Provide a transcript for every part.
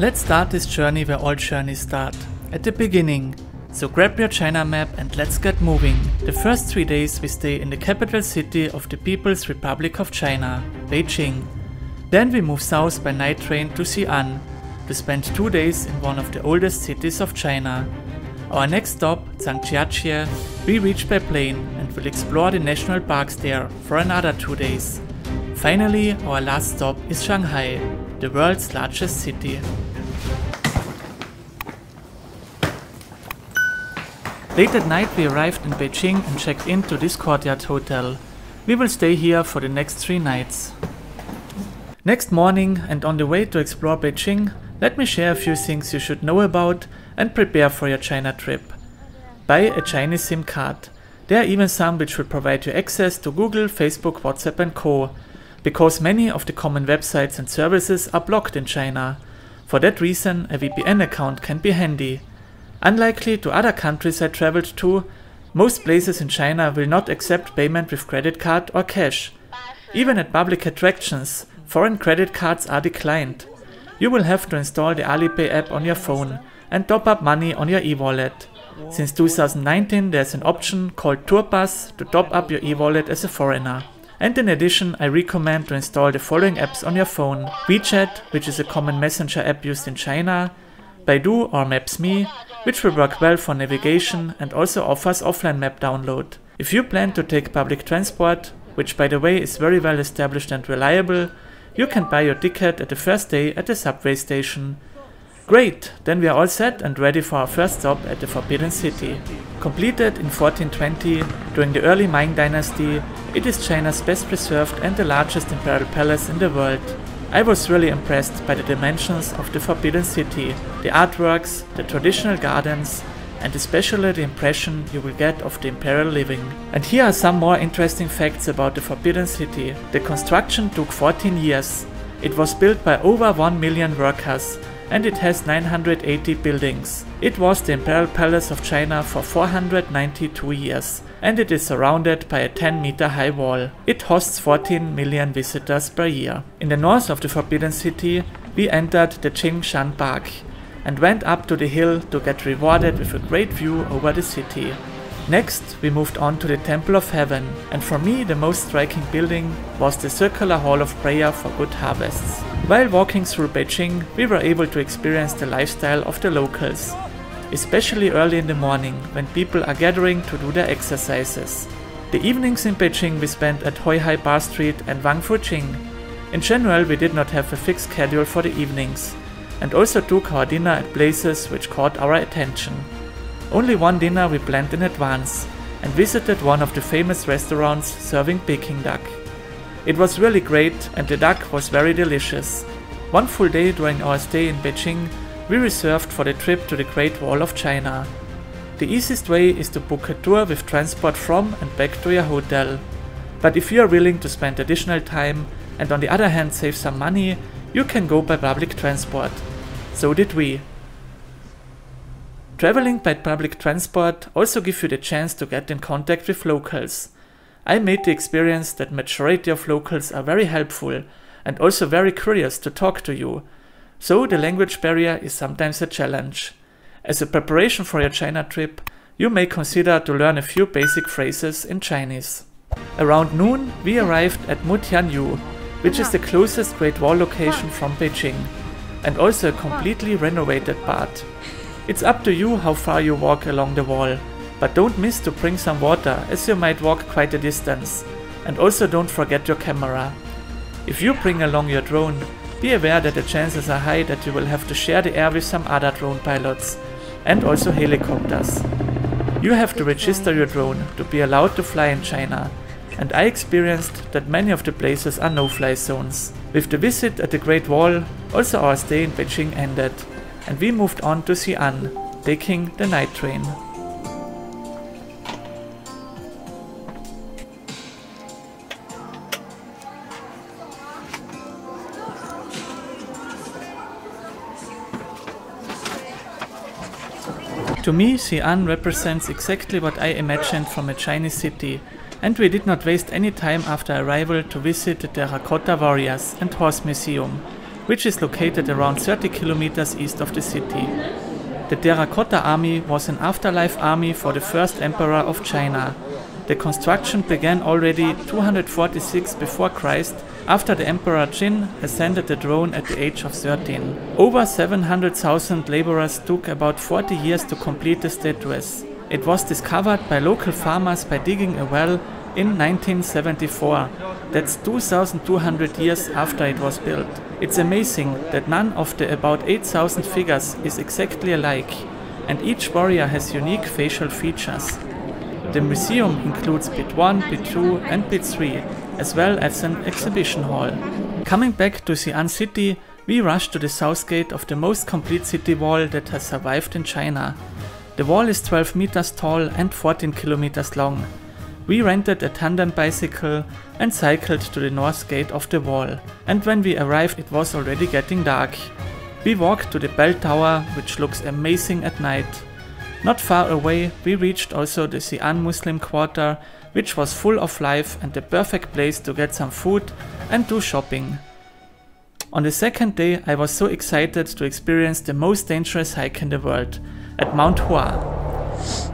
Let's start this journey where all journeys start, at the beginning. So grab your China map and let's get moving. The first three days we stay in the capital city of the People's Republic of China, Beijing. Then we move south by night train to Xi'an to spend two days in one of the oldest cities of China. Our next stop, Zhangjiajie, we reach by plane and will explore the national parks there for another two days. Finally, our last stop is Shanghai, the world's largest city. Late at night we arrived in Beijing and checked into this courtyard hotel. We will stay here for the next three nights. Next morning and on the way to explore Beijing, let me share a few things you should know about and prepare for your China trip. Buy a Chinese SIM card. There are even some which will provide you access to Google, Facebook, WhatsApp and Co. Because many of the common websites and services are blocked in China. For that reason, a VPN account can be handy. Unlikely to other countries I traveled to, most places in China will not accept payment with credit card or cash. Even at public attractions, foreign credit cards are declined. You will have to install the Alipay app on your phone and top up money on your e-wallet. Since 2019 there's an option called Tourpass to top up your e-wallet as a foreigner. And in addition, I recommend to install the following apps on your phone. WeChat, which is a common messenger app used in China, Baidu or Maps.me, which will work well for navigation and also offers offline map download. If you plan to take public transport, which by the way is very well established and reliable, you can buy your ticket at the first day at the subway station. Great, then we are all set and ready for our first stop at the Forbidden City. Completed in 1420 during the early Ming dynasty, it is China's best preserved and the largest imperial palace in the world. I was really impressed by the dimensions of the Forbidden City, the artworks, the traditional gardens, and especially the impression you will get of the imperial living. And here are some more interesting facts about the Forbidden City. The construction took 14 years. It was built by over 1 million workers and it has 980 buildings. It was the imperial palace of China for 492 years and it is surrounded by a 10 meter high wall. It hosts 14 million visitors per year. In the north of the Forbidden City, we entered the Jingshan Park and went up to the hill to get rewarded with a great view over the city. Next, we moved on to the Temple of Heaven, and for me the most striking building was the circular hall of prayer for good harvests. While walking through Beijing, we were able to experience the lifestyle of the locals especially early in the morning when people are gathering to do their exercises. The evenings in Beijing we spent at Hou Hai Bar Street and Wang Wangfujing. In general, we did not have a fixed schedule for the evenings, and also took our dinner at places which caught our attention. Only one dinner we planned in advance, and visited one of the famous restaurants serving Peking duck. It was really great and the duck was very delicious. One full day during our stay in Beijing we reserved for the trip to the Great Wall of China. The easiest way is to book a tour with transport from and back to your hotel. But if you are willing to spend additional time and on the other hand save some money, you can go by public transport. So did we. Traveling by public transport also gives you the chance to get in contact with locals. I made the experience that majority of locals are very helpful and also very curious to talk to you so the language barrier is sometimes a challenge. As a preparation for your China trip, you may consider to learn a few basic phrases in Chinese. Around noon, we arrived at Mutianyu, which is the closest Great Wall location from Beijing, and also a completely renovated part. It's up to you how far you walk along the wall. But don't miss to bring some water as you might walk quite a distance. And also don't forget your camera. If you bring along your drone, be aware that the chances are high that you will have to share the air with some other drone pilots and also helicopters. You have to register your drone to be allowed to fly in China and I experienced that many of the places are no-fly zones. With the visit at the Great Wall, also our stay in Beijing ended, and we moved on to Xi'an, taking the night train. To me, Xi'an represents exactly what I imagined from a Chinese city, and we did not waste any time after arrival to visit the Terracotta Warriors and Horse Museum, which is located around 30 kilometers east of the city. The Terracotta Army was an afterlife army for the first emperor of China. The construction began already 246 before Christ after the Emperor Qin ascended the throne at the age of 13. Over 700,000 laborers took about 40 years to complete the statues. It was discovered by local farmers by digging a well in 1974. That's 2200 years after it was built. It's amazing that none of the about 8000 figures is exactly alike, and each warrior has unique facial features. The museum includes Pit 1, Pit 2 and Pit 3, as well as an exhibition hall. Coming back to Xi'an city, we rushed to the south gate of the most complete city wall that has survived in China. The wall is 12 meters tall and 14 kilometers long. We rented a tandem bicycle and cycled to the north gate of the wall, and when we arrived it was already getting dark. We walked to the bell tower, which looks amazing at night. Not far away, we reached also the Xi'an Muslim quarter, which was full of life and the perfect place to get some food and do shopping. On the second day, I was so excited to experience the most dangerous hike in the world, at Mount Hua.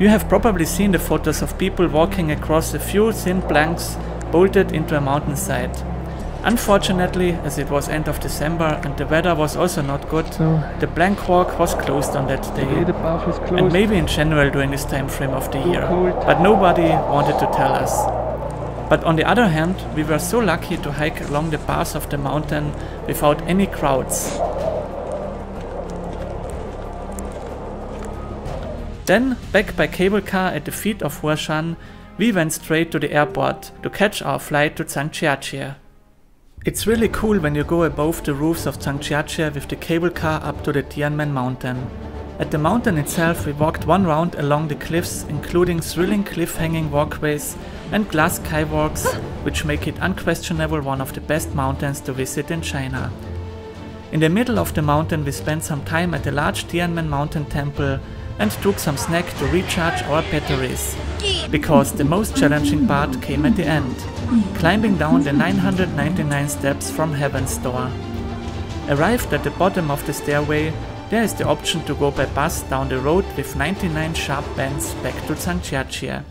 You have probably seen the photos of people walking across a few thin planks bolted into a mountainside. Unfortunately, as it was end of December and the weather was also not good, so the plank walk was closed on that day. And maybe in general during this time frame of the year. cold. But nobody wanted to tell us. But on the other hand, we were so lucky to hike along the path of the mountain without any crowds. Then, back by cable car at the feet of Huashan, we went straight to the airport to catch our flight to Zhangjiajie. It's really cool when you go above the roofs of Zhangjiajie with the cable car up to the Tianmen mountain. At the mountain itself we walked one round along the cliffs including thrilling cliff-hanging walkways and glass skywalks which make it unquestionable one of the best mountains to visit in China. In the middle of the mountain we spent some time at the large Tianmen mountain temple and took some snack to recharge our batteries. Because the most challenging part came at the end, climbing down the 999 steps from Heaven's Door. Arrived at the bottom of the stairway, there is the option to go by bus down the road with 99 sharp bends back to Zhangjiajie.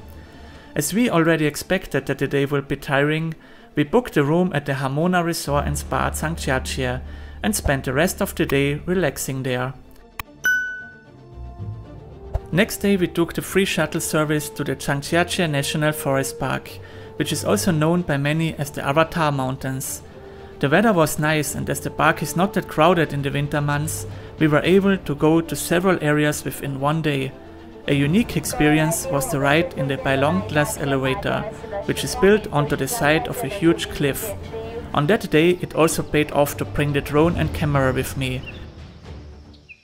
As we already expected that the day will be tiring, we booked a room at the Hamona Resort and Spa at Zhangjiajie and spent the rest of the day relaxing there. Next day we took the free shuttle service to the Zhangjiajie National Forest Park, which is also known by many as the Avatar Mountains. The weather was nice and as the park is not that crowded in the winter months, we were able to go to several areas within one day. A unique experience was the ride in the Bailong Glass elevator, which is built onto the side of a huge cliff. On that day it also paid off to bring the drone and camera with me,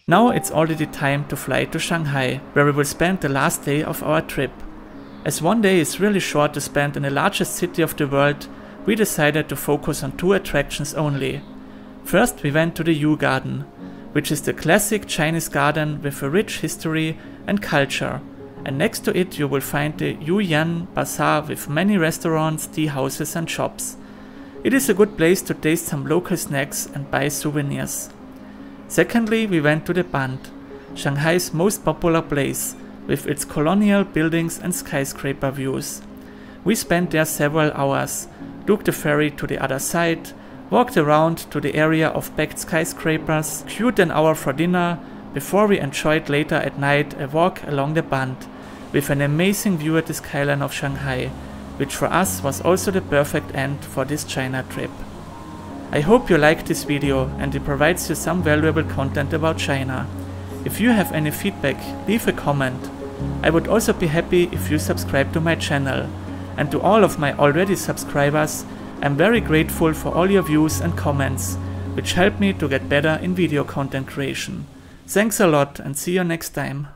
now it's already time to fly to Shanghai, where we will spend the last day of our trip. As one day is really short to spend in the largest city of the world, we decided to focus on two attractions only. First we went to the Yu Garden, which is the classic Chinese garden with a rich history and culture. And next to it you will find the Yu Yuan Bazaar with many restaurants, tea houses and shops. It is a good place to taste some local snacks and buy souvenirs. Secondly, we went to the Bund, Shanghai's most popular place, with its colonial buildings and skyscraper views. We spent there several hours, took the ferry to the other side, walked around to the area of backed skyscrapers, queued an hour for dinner, before we enjoyed later at night a walk along the Bund, with an amazing view at the skyline of Shanghai, which for us was also the perfect end for this China trip. I hope you liked this video and it provides you some valuable content about China. If you have any feedback, leave a comment. I would also be happy if you subscribe to my channel. And to all of my already subscribers, I'm very grateful for all your views and comments, which help me to get better in video content creation. Thanks a lot and see you next time.